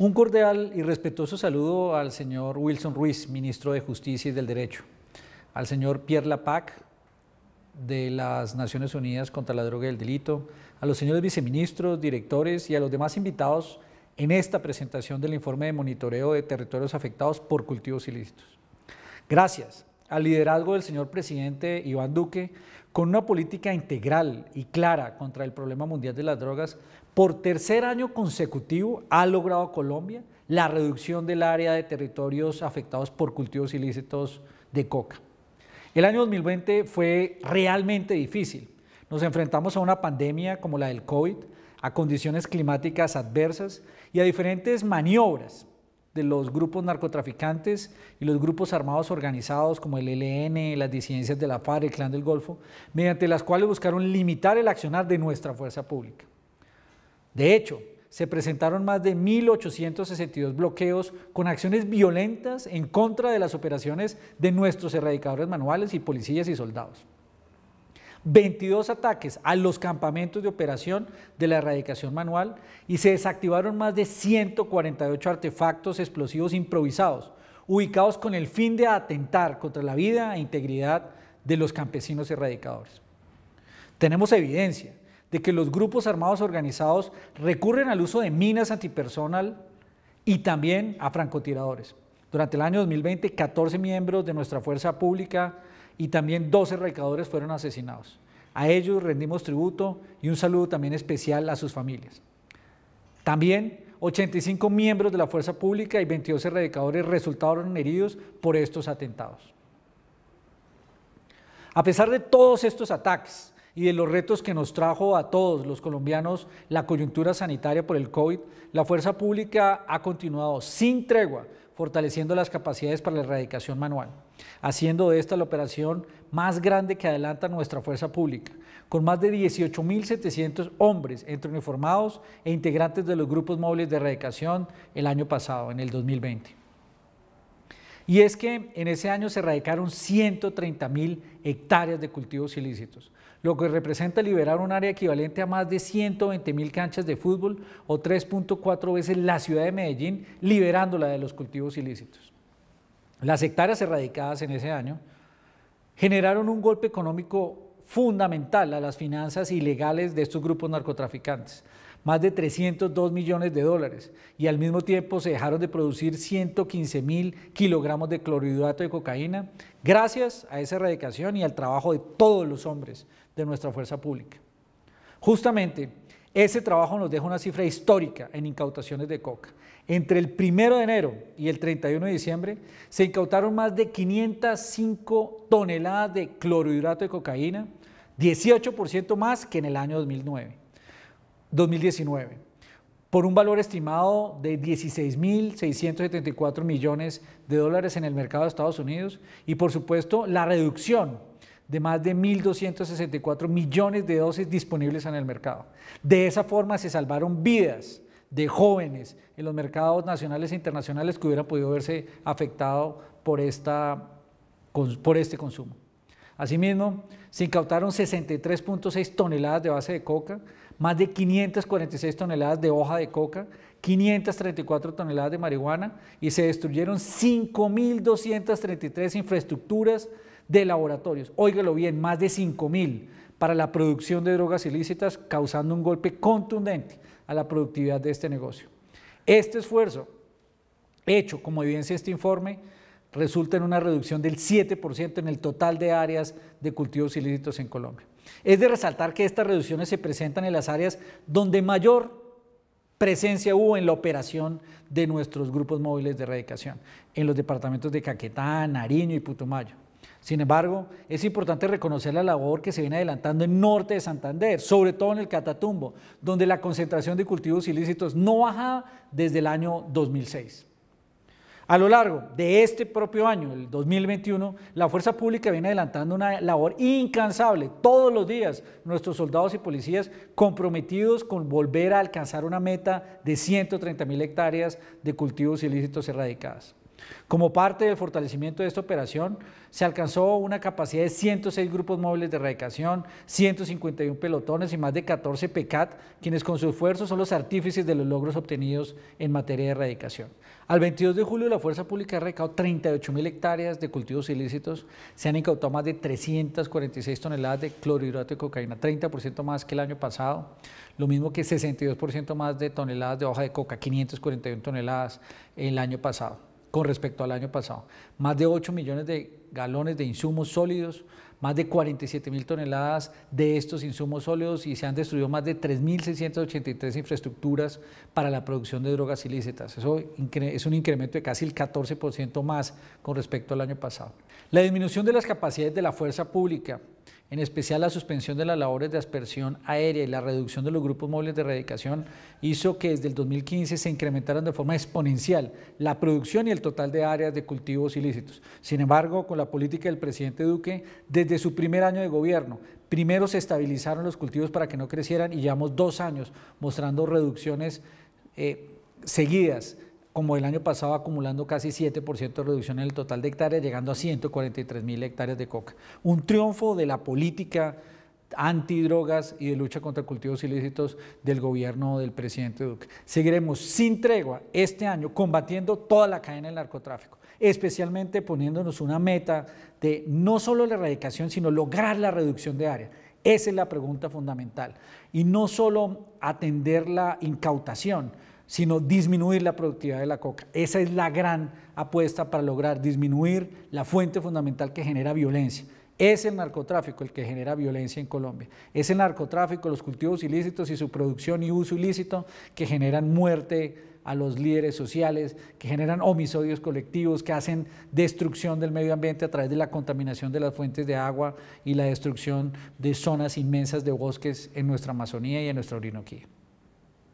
Un cordial y respetuoso saludo al señor Wilson Ruiz, ministro de Justicia y del Derecho, al señor Pierre Lapac, de las Naciones Unidas contra la Droga y el Delito, a los señores viceministros, directores y a los demás invitados en esta presentación del informe de monitoreo de territorios afectados por cultivos ilícitos. Gracias al liderazgo del señor presidente Iván Duque, con una política integral y clara contra el problema mundial de las drogas, por tercer año consecutivo ha logrado Colombia la reducción del área de territorios afectados por cultivos ilícitos de coca. El año 2020 fue realmente difícil. Nos enfrentamos a una pandemia como la del COVID, a condiciones climáticas adversas y a diferentes maniobras de los grupos narcotraficantes y los grupos armados organizados como el ELN, las disidencias de la FARC, el Clan del Golfo, mediante las cuales buscaron limitar el accionar de nuestra fuerza pública. De hecho, se presentaron más de 1.862 bloqueos con acciones violentas en contra de las operaciones de nuestros erradicadores manuales y policías y soldados. 22 ataques a los campamentos de operación de la erradicación manual y se desactivaron más de 148 artefactos explosivos improvisados, ubicados con el fin de atentar contra la vida e integridad de los campesinos erradicadores. Tenemos evidencia de que los grupos armados organizados recurren al uso de minas antipersonal y también a francotiradores. Durante el año 2020, 14 miembros de nuestra fuerza pública y también 12 erradicadores fueron asesinados. A ellos rendimos tributo y un saludo también especial a sus familias. También 85 miembros de la fuerza pública y 22 erradicadores resultaron heridos por estos atentados. A pesar de todos estos ataques, y de los retos que nos trajo a todos los colombianos la coyuntura sanitaria por el COVID, la fuerza pública ha continuado sin tregua fortaleciendo las capacidades para la erradicación manual, haciendo de esta la operación más grande que adelanta nuestra fuerza pública, con más de 18.700 hombres entre uniformados e integrantes de los grupos móviles de erradicación el año pasado, en el 2020. Y es que en ese año se erradicaron 130 mil hectáreas de cultivos ilícitos, lo que representa liberar un área equivalente a más de 120 mil canchas de fútbol o 3.4 veces la ciudad de Medellín, liberándola de los cultivos ilícitos. Las hectáreas erradicadas en ese año generaron un golpe económico fundamental a las finanzas ilegales de estos grupos narcotraficantes, más de 302 millones de dólares y al mismo tiempo se dejaron de producir 115 mil kilogramos de clorhidrato de cocaína gracias a esa erradicación y al trabajo de todos los hombres de nuestra fuerza pública. Justamente ese trabajo nos deja una cifra histórica en incautaciones de coca. Entre el 1 de enero y el 31 de diciembre se incautaron más de 505 toneladas de clorhidrato de cocaína, 18% más que en el año 2009. 2019, por un valor estimado de 16.674 millones de dólares en el mercado de Estados Unidos y por supuesto la reducción de más de 1.264 millones de dosis disponibles en el mercado. De esa forma se salvaron vidas de jóvenes en los mercados nacionales e internacionales que hubieran podido verse afectados por, esta, por este consumo. Asimismo, se incautaron 63.6 toneladas de base de coca, más de 546 toneladas de hoja de coca, 534 toneladas de marihuana y se destruyeron 5.233 infraestructuras de laboratorios. Óigalo bien, más de 5.000 para la producción de drogas ilícitas, causando un golpe contundente a la productividad de este negocio. Este esfuerzo, hecho como evidencia este informe, resulta en una reducción del 7% en el total de áreas de cultivos ilícitos en Colombia. Es de resaltar que estas reducciones se presentan en las áreas donde mayor presencia hubo en la operación de nuestros grupos móviles de erradicación, en los departamentos de Caquetá, Nariño y Putumayo. Sin embargo, es importante reconocer la labor que se viene adelantando en norte de Santander, sobre todo en el Catatumbo, donde la concentración de cultivos ilícitos no baja desde el año 2006. A lo largo de este propio año, el 2021, la fuerza pública viene adelantando una labor incansable. Todos los días, nuestros soldados y policías comprometidos con volver a alcanzar una meta de 130 mil hectáreas de cultivos ilícitos erradicadas. Como parte del fortalecimiento de esta operación, se alcanzó una capacidad de 106 grupos móviles de erradicación, 151 pelotones y más de 14 PECAT, quienes con su esfuerzo son los artífices de los logros obtenidos en materia de erradicación. Al 22 de julio, la Fuerza Pública ha erradicado 38 mil hectáreas de cultivos ilícitos, se han incautado más de 346 toneladas de clorhidrato de cocaína, 30% más que el año pasado, lo mismo que 62% más de toneladas de hoja de coca, 541 toneladas el año pasado con respecto al año pasado. Más de 8 millones de galones de insumos sólidos, más de 47 mil toneladas de estos insumos sólidos y se han destruido más de 3.683 infraestructuras para la producción de drogas ilícitas. Eso es un incremento de casi el 14% más con respecto al año pasado. La disminución de las capacidades de la fuerza pública en especial la suspensión de las labores de aspersión aérea y la reducción de los grupos móviles de erradicación, hizo que desde el 2015 se incrementaran de forma exponencial la producción y el total de áreas de cultivos ilícitos. Sin embargo, con la política del presidente Duque, desde su primer año de gobierno, primero se estabilizaron los cultivos para que no crecieran y llevamos dos años mostrando reducciones eh, seguidas como el año pasado acumulando casi 7% de reducción en el total de hectáreas, llegando a 143 mil hectáreas de coca. Un triunfo de la política antidrogas y de lucha contra cultivos ilícitos del gobierno del presidente Duque. Seguiremos sin tregua este año combatiendo toda la cadena del narcotráfico, especialmente poniéndonos una meta de no solo la erradicación, sino lograr la reducción de área. Esa es la pregunta fundamental. Y no solo atender la incautación, sino disminuir la productividad de la coca. Esa es la gran apuesta para lograr disminuir la fuente fundamental que genera violencia. Es el narcotráfico el que genera violencia en Colombia. Es el narcotráfico, los cultivos ilícitos y su producción y uso ilícito que generan muerte a los líderes sociales, que generan homicidios colectivos, que hacen destrucción del medio ambiente a través de la contaminación de las fuentes de agua y la destrucción de zonas inmensas de bosques en nuestra Amazonía y en nuestra Orinoquía.